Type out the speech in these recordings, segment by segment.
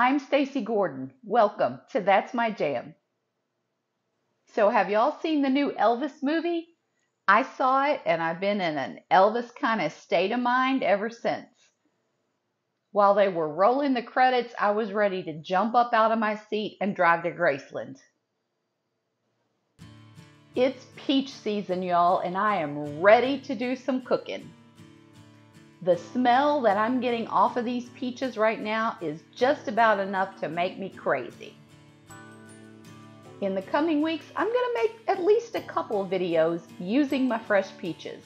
I'm Stacy Gordon. Welcome to That's My Jam. So, have y'all seen the new Elvis movie? I saw it and I've been in an Elvis kind of state of mind ever since. While they were rolling the credits, I was ready to jump up out of my seat and drive to Graceland. It's peach season, y'all, and I am ready to do some cooking. The smell that I'm getting off of these peaches right now is just about enough to make me crazy. In the coming weeks, I'm going to make at least a couple videos using my fresh peaches.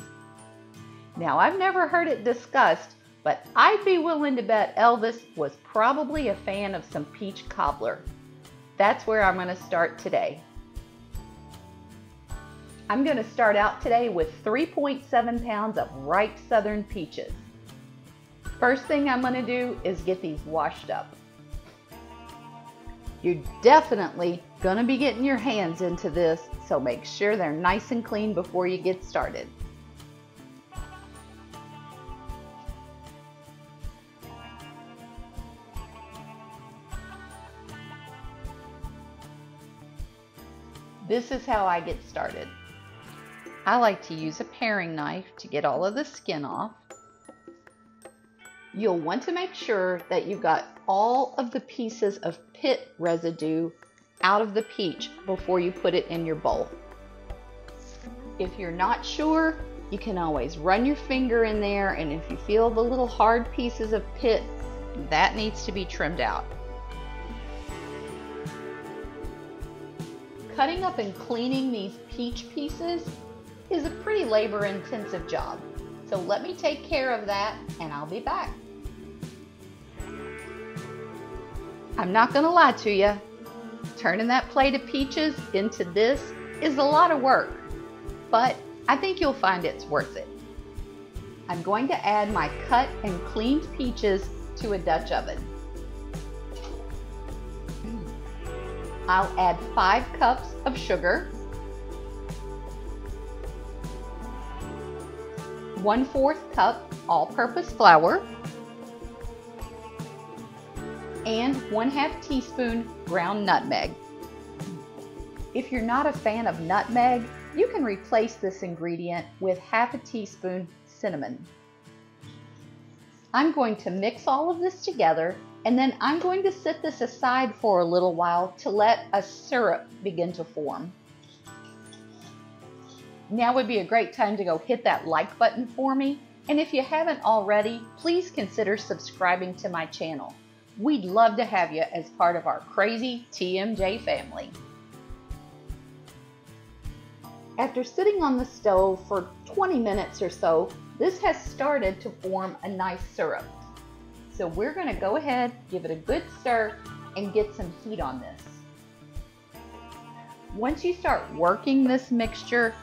Now, I've never heard it discussed, but I'd be willing to bet Elvis was probably a fan of some peach cobbler. That's where I'm going to start today. I'm going to start out today with 3.7 pounds of ripe southern peaches. First thing I'm going to do is get these washed up. You're definitely going to be getting your hands into this, so make sure they're nice and clean before you get started. This is how I get started. I like to use a paring knife to get all of the skin off. You'll want to make sure that you've got all of the pieces of pit residue out of the peach before you put it in your bowl. If you're not sure, you can always run your finger in there and if you feel the little hard pieces of pit, that needs to be trimmed out. Cutting up and cleaning these peach pieces is a pretty labor intensive job. So let me take care of that and I'll be back. I'm not gonna lie to you, turning that plate of peaches into this is a lot of work, but I think you'll find it's worth it. I'm going to add my cut and cleaned peaches to a Dutch oven. I'll add five cups of sugar, one fourth cup all-purpose flour, and 1 half teaspoon ground nutmeg. If you're not a fan of nutmeg, you can replace this ingredient with half a teaspoon cinnamon. I'm going to mix all of this together and then I'm going to set this aside for a little while to let a syrup begin to form. Now would be a great time to go hit that like button for me. And if you haven't already, please consider subscribing to my channel. We'd love to have you as part of our crazy TMJ family. After sitting on the stove for 20 minutes or so, this has started to form a nice syrup. So we're gonna go ahead, give it a good stir, and get some heat on this. Once you start working this mixture,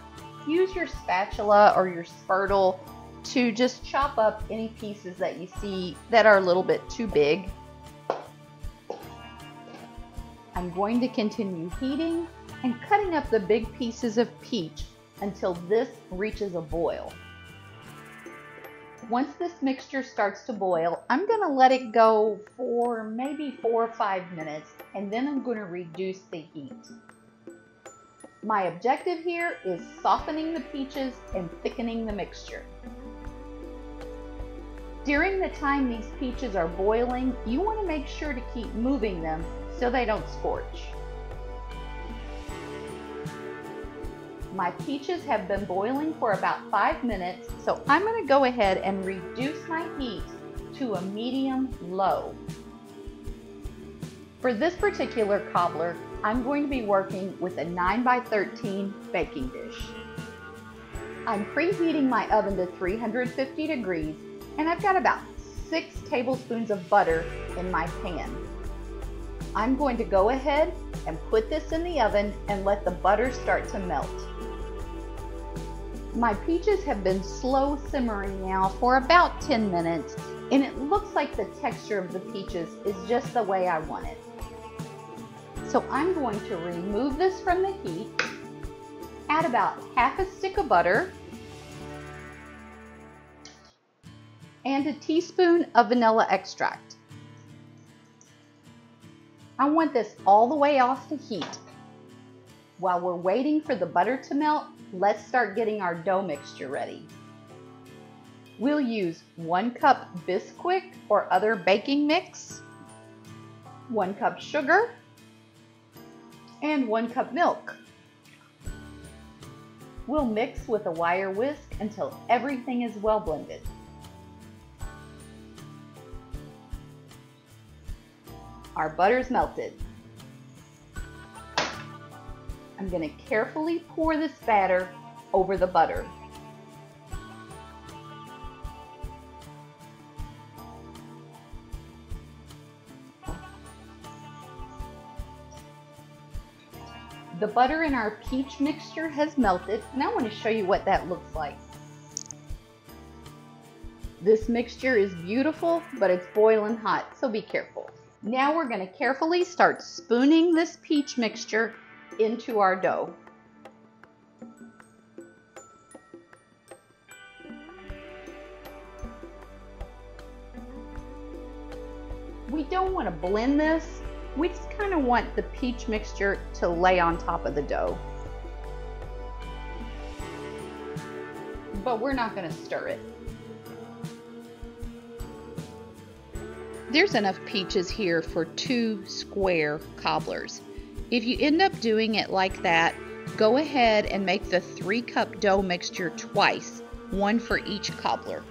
use your spatula or your spurtle to just chop up any pieces that you see that are a little bit too big I'm going to continue heating and cutting up the big pieces of peach until this reaches a boil. Once this mixture starts to boil, I'm going to let it go for maybe four or five minutes and then I'm going to reduce the heat. My objective here is softening the peaches and thickening the mixture. During the time these peaches are boiling, you want to make sure to keep moving them so they don't scorch. My peaches have been boiling for about five minutes, so I'm going to go ahead and reduce my heat to a medium low. For this particular cobbler, I'm going to be working with a 9 by 13 baking dish. I'm preheating my oven to 350 degrees and I've got about six tablespoons of butter in my pan. I'm going to go ahead and put this in the oven and let the butter start to melt. My peaches have been slow simmering now for about 10 minutes and it looks like the texture of the peaches is just the way I want it. So I'm going to remove this from the heat, add about half a stick of butter, and a teaspoon of vanilla extract. I want this all the way off to heat. While we're waiting for the butter to melt, let's start getting our dough mixture ready. We'll use one cup Bisquick or other baking mix, one cup sugar, and one cup milk. We'll mix with a wire whisk until everything is well blended. Our butter's melted. I'm going to carefully pour this batter over the butter. The butter in our peach mixture has melted and I want to show you what that looks like. This mixture is beautiful, but it's boiling hot, so be careful. Now we're going to carefully start spooning this peach mixture into our dough. We don't want to blend this. We just kind of want the peach mixture to lay on top of the dough. But we're not going to stir it. There's enough peaches here for two square cobblers. If you end up doing it like that, go ahead and make the three cup dough mixture twice, one for each cobbler.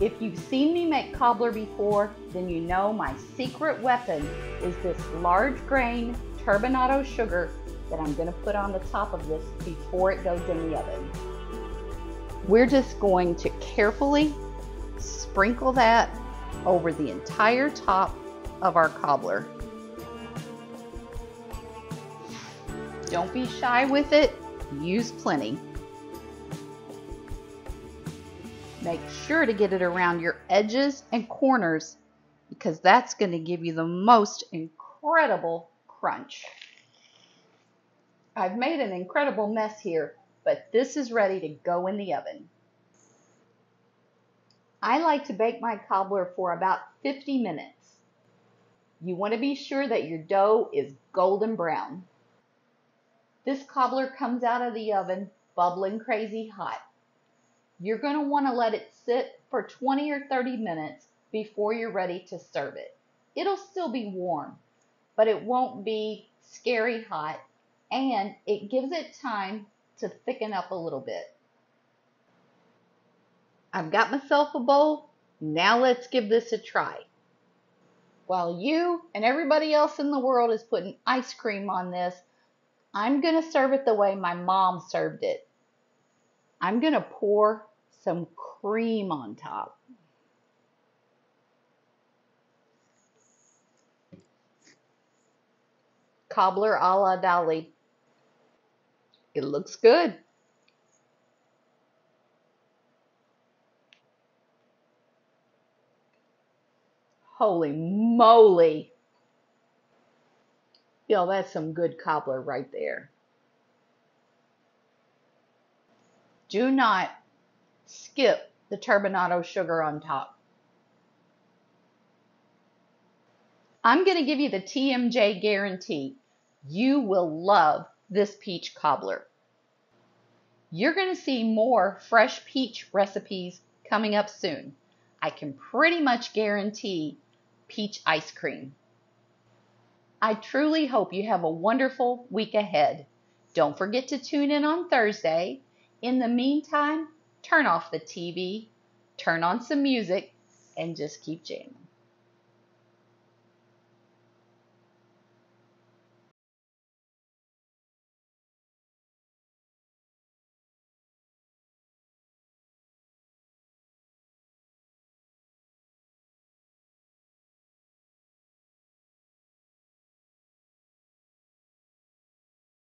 If you've seen me make cobbler before, then you know my secret weapon is this large grain turbinado sugar that I'm gonna put on the top of this before it goes in the oven. We're just going to carefully sprinkle that over the entire top of our cobbler. Don't be shy with it, use plenty. Make sure to get it around your edges and corners because that's going to give you the most incredible crunch. I've made an incredible mess here, but this is ready to go in the oven. I like to bake my cobbler for about 50 minutes. You want to be sure that your dough is golden brown. This cobbler comes out of the oven bubbling crazy hot. You're going to want to let it sit for 20 or 30 minutes before you're ready to serve it. It'll still be warm, but it won't be scary hot and it gives it time to thicken up a little bit. I've got myself a bowl. Now let's give this a try. While you and everybody else in the world is putting ice cream on this, I'm going to serve it the way my mom served it. I'm going to pour some cream on top. Cobbler a la Dolly. It looks good. Holy moly. Yo, that's some good cobbler right there. Do not skip the turbinado sugar on top. I'm going to give you the TMJ guarantee. You will love this peach cobbler. You're going to see more fresh peach recipes coming up soon. I can pretty much guarantee peach ice cream. I truly hope you have a wonderful week ahead. Don't forget to tune in on Thursday. In the meantime, turn off the TV, turn on some music, and just keep jamming.